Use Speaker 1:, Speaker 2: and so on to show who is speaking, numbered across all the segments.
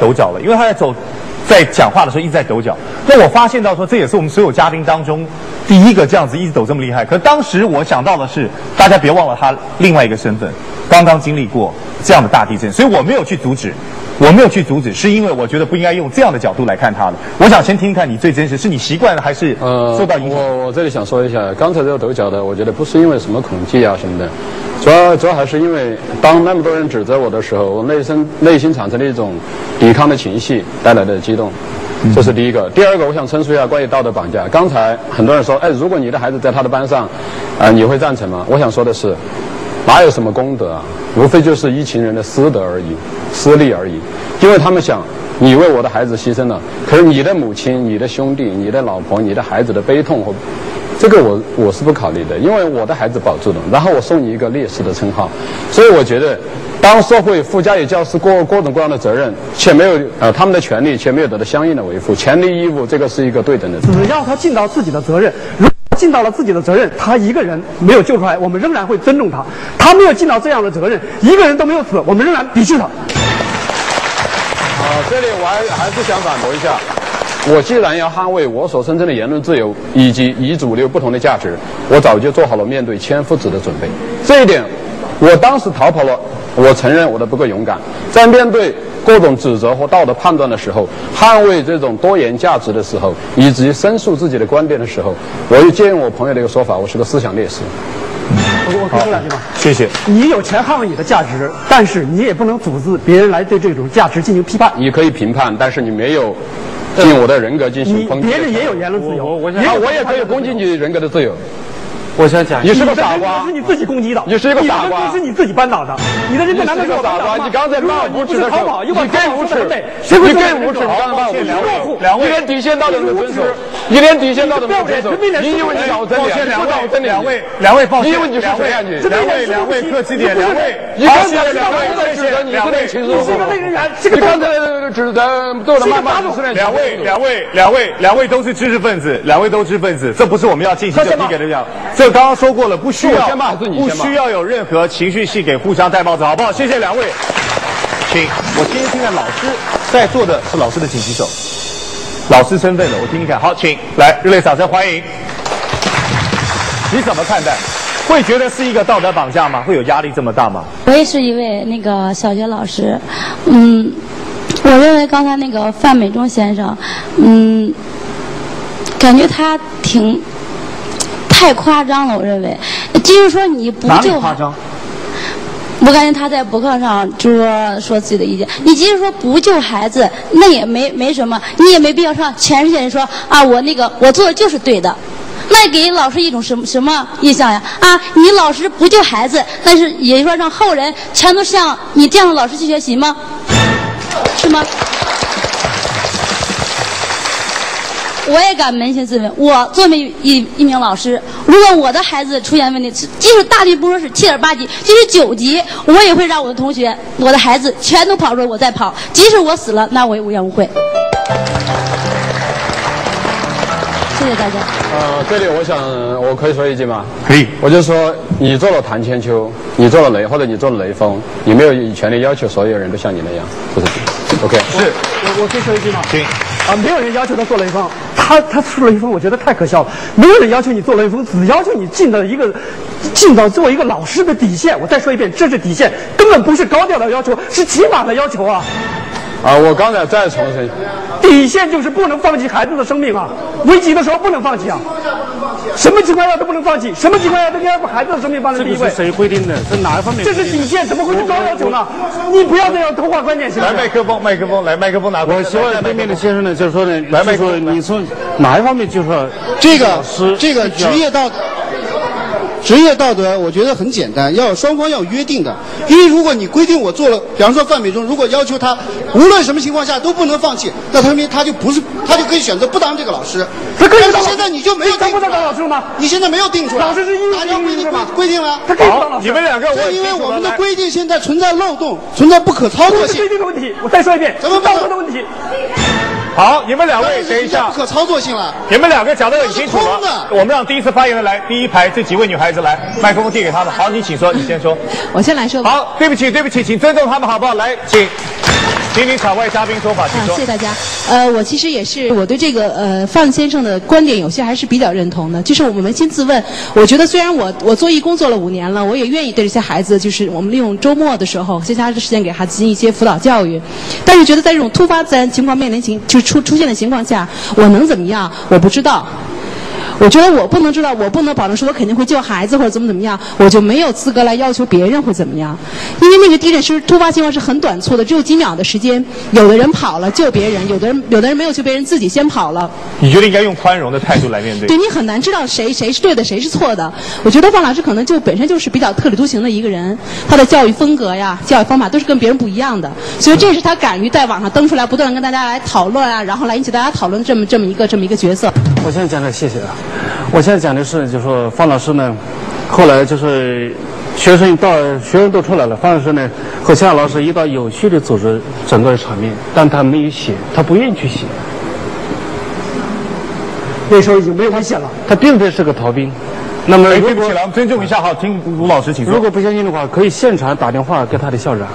Speaker 1: 抖脚了，因为他在走，在讲话的时候一直在抖脚。那我发现到说，这也是我们所有嘉宾当中第一个这样子一直抖这么厉害。可当时我想到的是，大家别忘了他另外一个身份，刚刚经历过这样的大地震，所以我没有去阻止。我没有去阻止，是因为我觉得不应该用这样的角度来看他的。我想先听听看你最真实，是你习惯了还是受到影响？
Speaker 2: 我我这里想说一下，刚才这个抖脚的，我觉得不是因为什么恐惧啊什么的，主要主要还是因为当那么多人指责我的时候，我内心内心产生了一种抵抗的情绪带来的激动，这是第一个。第二个，我想陈述一下关于道德绑架。刚才很多人说，哎，如果你的孩子在他的班上，啊，你会赞成吗？我想说的是。哪有什么功德啊？无非就是一群人的私德而已，私利而已。因为他们想，你为我的孩子牺牲了，可是你的母亲、你的兄弟、你的老婆、你的孩子的悲痛和这个我我是不考虑的，因为我的孩子保住了，然后我送你一个烈士的称号。所以我觉得，当社会附加于教师各各种各样的责任，且没有呃他们的权利且没有得到相应的维护，权利义务这个是一个对等的。
Speaker 3: 只要他尽到自己的责任。如尽到了自己的责任，他一个人没有救出来，我们仍然会尊重他。他没有尽到这样的责任，一个人都没有死，我们仍然鄙视他。啊，
Speaker 2: 这里我还还是想反驳一下。我既然要捍卫我所声称的言论自由以及与主流不同的价值，我早就做好了面对千夫指的准备。这一点，我当时逃跑了，我承认我的不够勇敢。在面对。各种指责和道德判断的时候，捍卫这种多元价值的时候，以及申诉自己的观点的时候，我又借用我朋友的一个说法，我是个思想烈士。
Speaker 3: 我我说两句吧。
Speaker 1: 谢谢。
Speaker 3: 你有权捍卫你的价值，但是你也不能阻止别人来对这种价值进行批判。
Speaker 2: 你可以评判，但是你没有对我的人格进行抨击。
Speaker 3: 别人也有言论自由，
Speaker 2: 那我也可以攻击你人格的自由。
Speaker 4: 我想讲，
Speaker 2: 你是个傻瓜，
Speaker 3: 是你自己攻击的，
Speaker 2: 你是一个傻瓜，
Speaker 3: 是你自己扳倒的，你的人格难道是
Speaker 2: 傻瓜？你刚才骂无耻的时候，你更无耻，
Speaker 3: 你
Speaker 2: 更无耻，你刚才骂无耻，两位，一连底线道德的遵守，你连底线道德的遵守，你以为你脑子里，
Speaker 1: 两
Speaker 2: 位，
Speaker 1: 两位，两位，抱歉，
Speaker 2: 你以为你是谁啊？你，
Speaker 1: 两位，两位，客气点，两位，
Speaker 2: 好，谢谢两位，谢谢你，两位，请坐。你刚才指责做了谩骂，
Speaker 1: 两位，两位，两位，两位都是知识分子，两位都知识分子，这不是我们要进行的你给的讲，这刚刚说过了。不需要，不需要有任何情绪戏给互相戴帽子，好不好？谢谢两位，请我听听看老师在座的是老师的，请举手。老师身份的，我听听看。好，请来热烈掌声欢迎。你怎么看待？会觉得是一个道德绑架吗？会有压力这么大吗？
Speaker 5: 我也是一位那个小学老师，嗯，我认为刚才那个范美忠先生，嗯，感觉他挺。太夸张了，我认为，就是说你不就
Speaker 1: 夸张？
Speaker 5: 我感觉他在博客上就说说自己的意见。你即使说不救孩子，那也没没什么，你也没必要上全世界人说啊，我那个我做的就是对的，那给老师一种什么什么印象呀？啊，你老师不救孩子，但是也就说让后人全都向你这样的老师去学习吗？是吗？我也敢扪心自问，我作为一一名老师，如果我的孩子出现问题，即使大力不说是七点八级，即使九级，我也会让我的同学、我的孩子全都跑出来，我再跑。即使我死了，那我也无怨无悔。谢谢大家。
Speaker 2: 呃，这里我想，我可以说一句吗？
Speaker 1: 可以。
Speaker 2: 我就说，你做了谭千秋，你做了雷，或者你做了雷锋，你没有权利要求所有人都像你那样，不是 OK。
Speaker 1: 是。
Speaker 3: 我我可以说一句吗？
Speaker 1: 行。
Speaker 3: 啊，没有人要求他做雷锋。他他出了一封，我觉得太可笑了。没有人要求你做雷锋，只要求你尽到一个，尽到做一个老师的底线。我再说一遍，这是底线，根本不是高调的要求，是起码的要求啊。
Speaker 2: 啊，我刚才再重申，
Speaker 3: 底线就是不能放弃孩子的生命啊！危急的时候不能放弃啊！什么情况下都不能放弃，什么情况下都应该把孩子的生命放在第一位。
Speaker 4: 这是谁规定的？是哪一方面？
Speaker 3: 这是底线，怎么会是高要求呢？你不要这样偷换观点，行吗？
Speaker 1: 来麦克风，麦克风，来麦克风拿过
Speaker 4: 来。我希望对面的先生呢，就是说呢，来麦克风，你从哪一方面就是说
Speaker 6: 这个是这个职业道德。职业道德，我觉得很简单，要双方要约定的。因为如果你规定我做了，比方说范美忠，如果要求他无论什么情况下都不能放弃，那他明他就不是，他就可以选择不当这个老师。
Speaker 3: 他可以
Speaker 6: 但是现在你就没有
Speaker 3: 他不当老师了吗？
Speaker 6: 你现在没有定出来。
Speaker 3: 老师是英语
Speaker 6: 规定吗？规定了。
Speaker 3: 他可以当老师。
Speaker 1: 你们两个，
Speaker 6: 我因为我们的规定现在存在漏洞，存在不可操作性。
Speaker 3: 规定的问题，我再说一遍，
Speaker 6: 怎么
Speaker 3: 道德的问题？
Speaker 1: 好，你们两位等一下，
Speaker 6: 不可操作性了。
Speaker 1: 你们两个讲的很清楚了。我们让第一次发言的来，第一排这几位女孩子来，麦克风递给他们。好，你请说，你先说。
Speaker 7: 我先来说。
Speaker 1: 好，对不起，对不起，请尊重他们，好不好？来，请。听听场外嘉宾说法，请说。
Speaker 7: 谢谢大家。呃，我其实也是，我对这个呃范先生的观点有些还是比较认同的。就是我们扪心自问，我觉得虽然我我做义工做了五年了，我也愿意对这些孩子，就是我们利用周末的时候、闲暇的时间给孩子进行一些辅导教育。但是觉得在这种突发自然情况面临情就出出现的情况下，我能怎么样？我不知道。我觉得我不能知道，我不能保证说我肯定会救孩子或者怎么怎么样，我就没有资格来要求别人会怎么样。因为那个地震是突发情况是很短促的，只有几秒的时间，有的人跑了救别人，有的人有的人没有救别人，自己先跑了。
Speaker 1: 你觉得应该用宽容的态度来面对？
Speaker 7: 对你很难知道谁谁是对的，谁是错的。我觉得范老师可能就本身就是比较特立独行的一个人，他的教育风格呀、教育方法都是跟别人不一样的，所以这是他敢于在网上登出来，不断跟大家来讨论啊，然后来引起大家讨论这么这么一个这么一个角色。
Speaker 4: 我现在讲点谢谢啊。我现在讲的是，就是说方老师呢，后来就是学生到学生都出来了，方老师呢和夏老师一道有序的组织整个场面，但他没有写，他不愿意去写。
Speaker 3: 那时候已经没有他写了，
Speaker 4: 他并非是个逃兵。那么，
Speaker 1: 对不起了，我们尊重一下哈，听卢老师请说。
Speaker 4: 如果不相信的话，可以现场打电话给他的校长。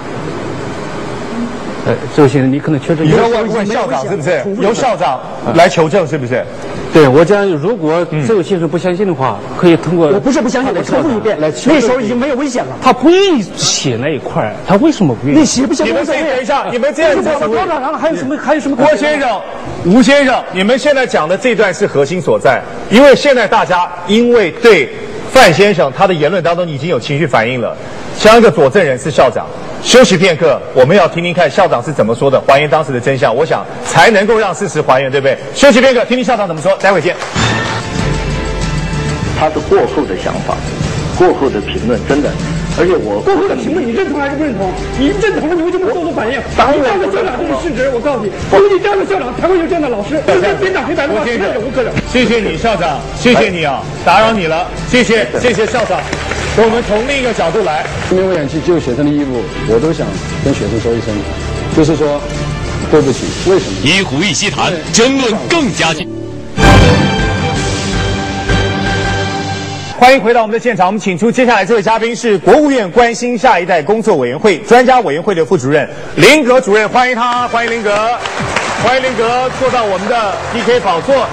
Speaker 4: 呃，这位先生，你可能确实
Speaker 1: 你要问问校长是不是？由校长来求证是不是？
Speaker 4: 对，我讲，如果这位先生不相信的话，可以通过。
Speaker 3: 我不是不相信，我重复一遍。来那时候已经没有危险了。
Speaker 4: 他不愿意写那一块他为什么不愿意？
Speaker 3: 你写不写？
Speaker 1: 你们等一下，你们这样子。
Speaker 3: 校长还有什么？还有什么？
Speaker 1: 郭先生、吴先生，你们现在讲的这段是核心所在，因为现在大家因为对范先生他的言论当中已经有情绪反应了。像一个佐证人是校长，休息片刻，我们要听听看校长是怎么说的，还原当时的真相，我想才能够让事实还原，对不对？休息片刻，听听校长怎么说，待会见。
Speaker 8: 他是过后的想法，过后的评论，真的，而且我
Speaker 3: 过后的评论，你认同还是不认同？你认同了，你为什么做出反应？你这样的校长就是事实，我告诉你，有你这样的校长才会有这样的老师。边长黑白的话，实在忍无可忍。
Speaker 1: 谢谢你，校长，谢谢你啊，打扰你了，谢谢，谢谢校长。我们从另一个角度来，
Speaker 2: 因为我想去救学生的义务，我都想跟学生说一声，就是说对不起。为什么？
Speaker 9: 一壶一席谈，争论更加激。
Speaker 1: 欢迎回到我们的现场，我们请出接下来这位嘉宾是国务院关心下一代工作委员会专家委员会的副主任林格主任，欢迎他，欢迎林格，欢迎林格坐到我们的 PK 宝座。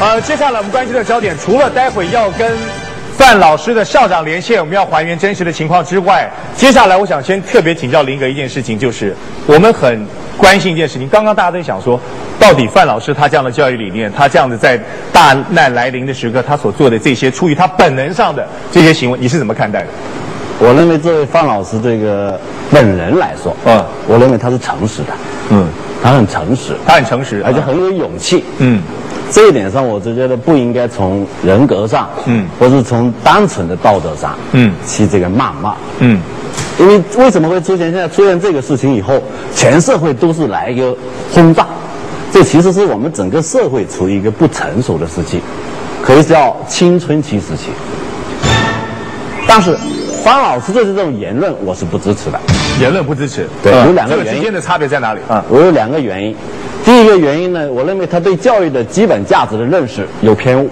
Speaker 1: 呃，接下来我们关心的焦点，除了待会要跟。范老师的校长连线，我们要还原真实的情况之外，接下来我想先特别请教林格一件事情，就是我们很关心一件事情。刚刚大家都想说，到底范老师他这样的教育理念，他这样子在大难来临的时刻，他所做的这些出于他本能上的这些行为，你是怎么看待的？
Speaker 8: 我认为作为范老师这个本人来说，嗯，我认为他是诚实的，嗯，他很诚实，
Speaker 1: 他很诚实，
Speaker 8: 而且很有勇气，嗯。这一点上，我就觉得不应该从人格上，嗯，或是从单纯的道德上，嗯，去这个谩骂，嗯，因为为什么会出现现在出现这个事情以后，全社会都是来一个轰炸，这其实是我们整个社会处于一个不成熟的时期，可以叫青春期时期。但是方老师的这种言论，我是不支持的。
Speaker 1: 言论不支持，
Speaker 8: 对，有两个原因。这
Speaker 1: 个之间的差别在哪里？
Speaker 8: 啊，我有两个原因。第一个原因呢，我认为他对教育的基本价值的认识有偏误。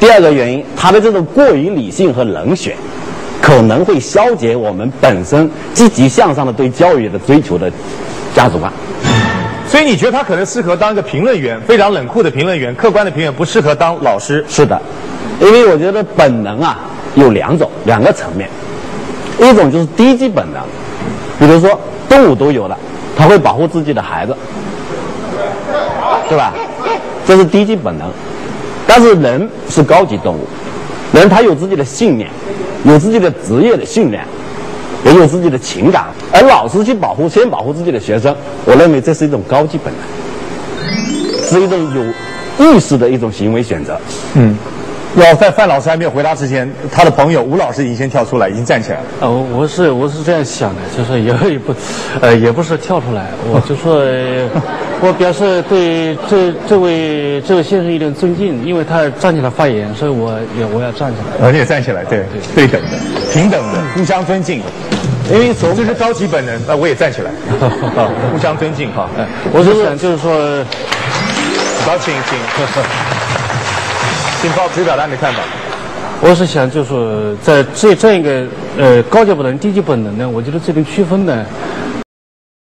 Speaker 8: 第二个原因，他的这种过于理性和冷血，可能会消解我们本身积极向上的对教育的追求的价值观。
Speaker 1: 所以你觉得他可能适合当一个评论员，非常冷酷的评论员，客观的评论员，不适合当老师？
Speaker 8: 是的，因为我觉得本能啊有两种，两个层面，一种就是低级本能，比如说动物都有的。他会保护自己的孩子，对吧？这是低级本能。但是人是高级动物，人他有自己的信念，有自己的职业的信念，也有自己的情感。而老师去保护，先保护自己的学生，我认为这是一种高级本能，是一种有意识的一种行为选择。嗯。
Speaker 1: 要在范老师还没有回答之前，他的朋友吴老师已经先跳出来，已经站起来了。
Speaker 4: 哦，我是我是这样想的，就是也也不，呃，也不是跳出来，我就说，我表示对这这位这位先生一点尊敬，因为他站起来发言，所以我也我要站起来。
Speaker 1: 而且站起来，对对对等的，平等的，互相尊敬。因为这是高级本能，那我也站起来，互相尊敬哈。
Speaker 4: 我是想就是说，
Speaker 1: 高请请。请发表达你的看法。
Speaker 4: 我是想，就是，在这这样一个呃高级本能、低级本能呢，我觉得这个区分呢，